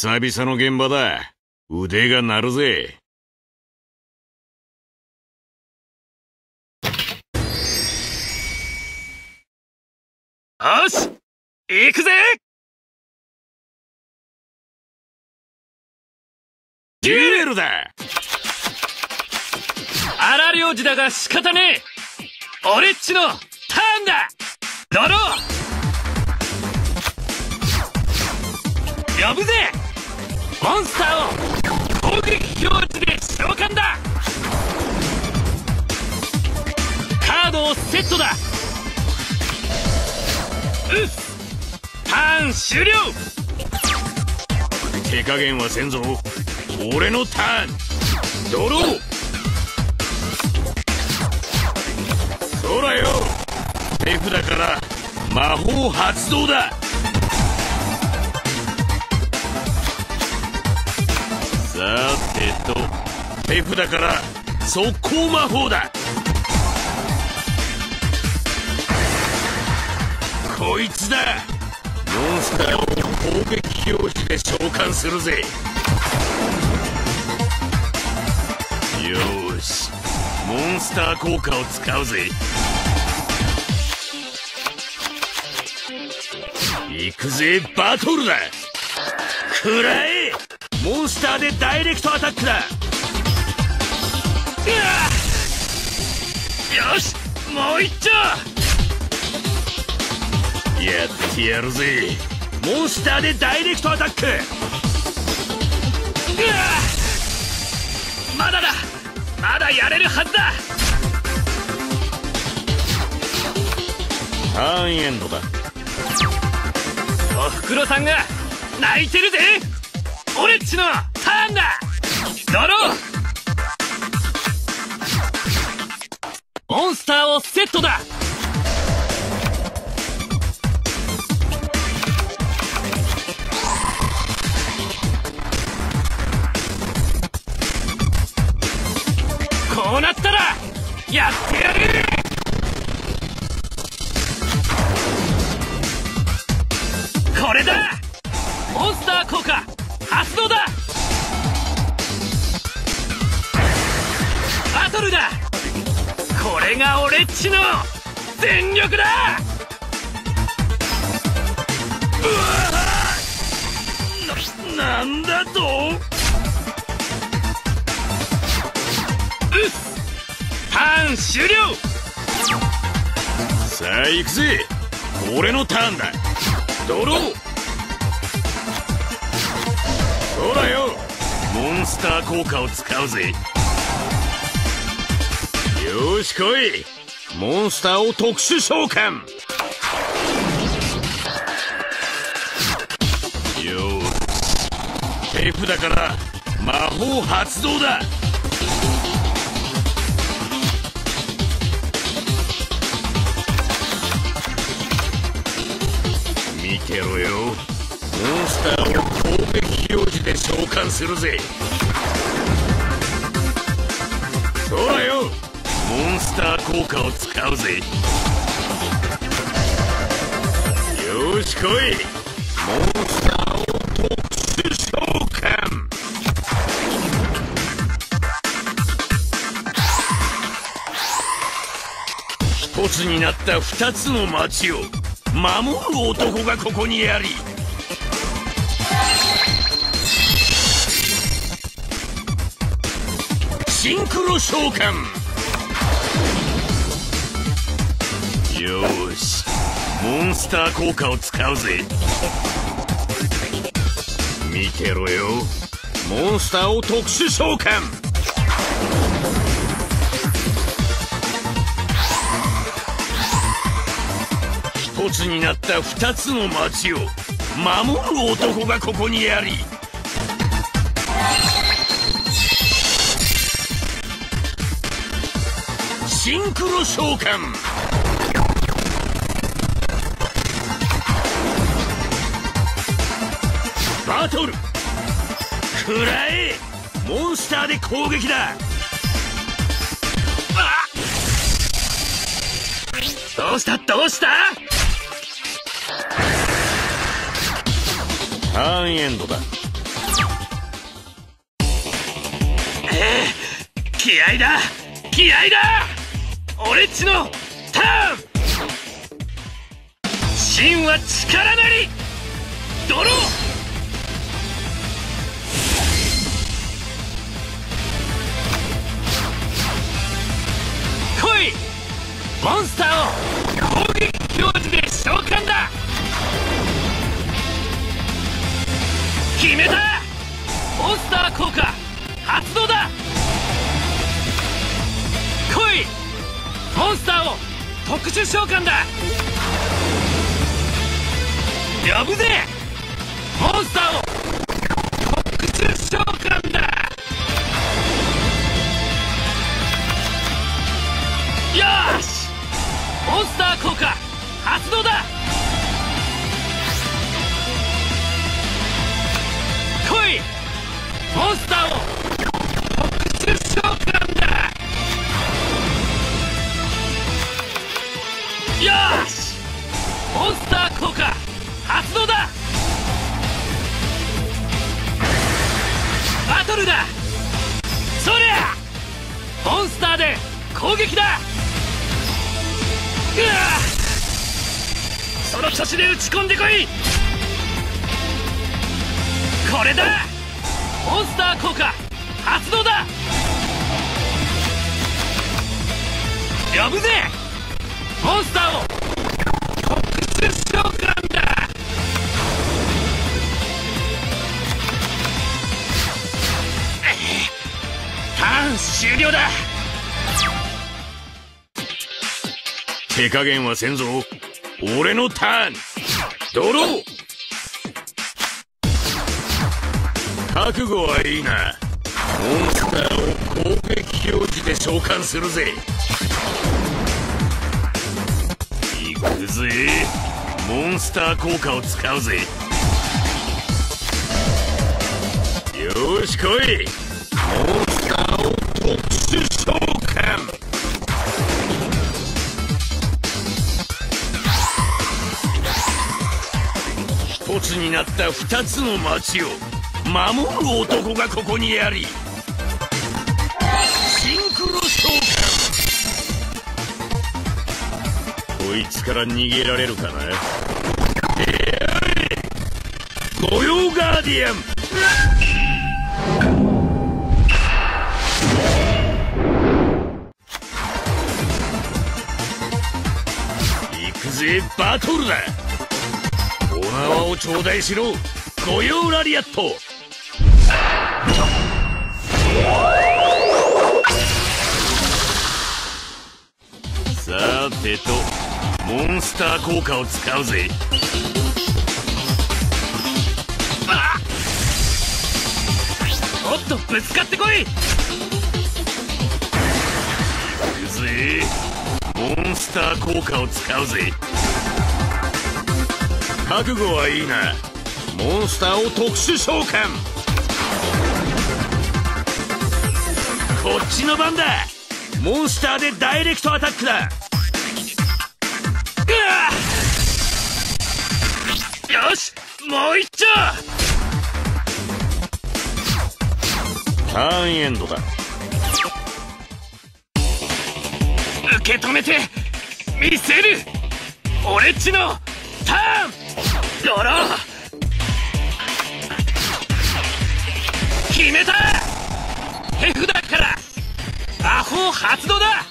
久々の現場だ。腕が鳴るぜ。よし行くぜ。デュエルだ。荒領事だが仕方ねえ。俺っちのターンだ。ドロー呼ぶぜ。モンスターを攻撃表示で召喚だ。カードをセットだ。うっ。ターン終了。手加減はせんぞ。俺のターン。ドロー。そらよ。手札から魔法発動だ。さてと手札から速攻魔法だ。こいつだ。モンスターを攻撃表示で召喚するぜ。よし。モンスター効果を使うぜ。行くぜバトルだ。くらえ。モンスターでダイレクトアタックだ。よしもう一丁。やってやるぜ。モンスターでダイレクトアタック。まだだ。まだやれるはずだ。ターンエンドだ。おふくろさんが泣いてるぜ。俺っちのターンだ!ドローモンスターをセットだ!れが俺っちの全力だ！うわななんだと？うっ！ターン終了！さあ行くぜ。俺のターンだ。ドロー！ほらよ！モンスター効果を使うぜ。よし来いモンスターを特殊召喚。よし手札から魔法発動だ。見てろよ。モンスターを攻撃表示で召喚するぜ。そらよ。モンスター効果を使うぜ。よし来い。モンスターを特殊召喚。一つになった二つの町を守る男がここにあり。シンクロ召喚。よし。モンスター効果を使うぜ。見てろよ。モンスターを特殊召喚。一つになった二つの町を守る男がここにあり。シンクロ召喚。トル。食らえモンスターで攻撃だ。どうした？どうした？ターンエンドだ。ええー、気合だ。気合だ。俺っちのターン。真は力なり。特殊召喚だ。呼ぶぜ。モンスターを。調子で打ち込んでこい。これだ。モンスター効果。発動だ。呼ぶぜ。モンスターを。特殊召喚だ。ターン終了だ。手加減はせんぞ。俺のターン。ドロー。覚悟はいいな。モンスターを攻撃表示で召喚するぜ。行くぜ。モンスター効果を使うぜ。よし来い。モンスターを特殊召喚になった二つの町を守る男がここにありシンクロ召喚。こいつから逃げられるかな？御用ガーディアン。行くぜバトルだ。縄を頂戴しろ御用ラリアット。さてとモンスター効果を使うぜ。あもっとぶつかってこい！行くぜ。モンスター効果を使うぜ。覚悟はいいな。モンスターを特殊召喚。こっちの番だ。モンスターでダイレクトアタックだ。よしもう一丁。ターンエンドだ。受け止めて見せる。俺っちのターン。ドロー決めた。手札から。魔法発動だ。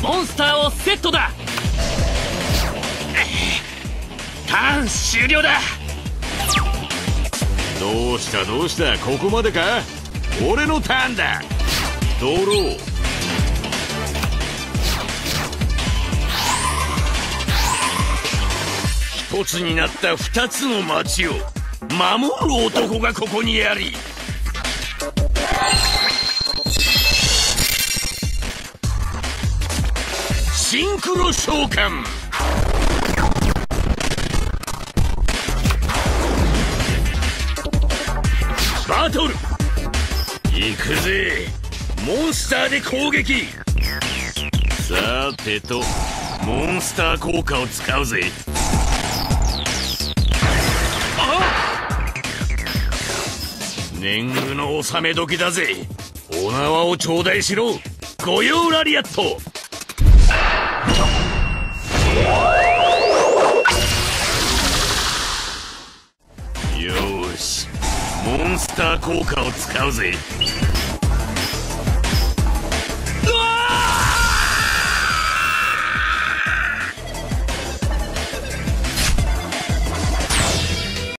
モンスターをセットだ。ターン終了だ。どうしたどうした。ここまでか？俺のターンだ。ドロー。一つになった二つの町を守る男がここにあり。シンクロ召喚。バトル。くぜモンスターで攻撃。さてとモンスター効果を使うぜ。年貢の納め時だぜ。お縄を頂戴しろ。御用ラリアットよし。モンスター効果を使うぜ。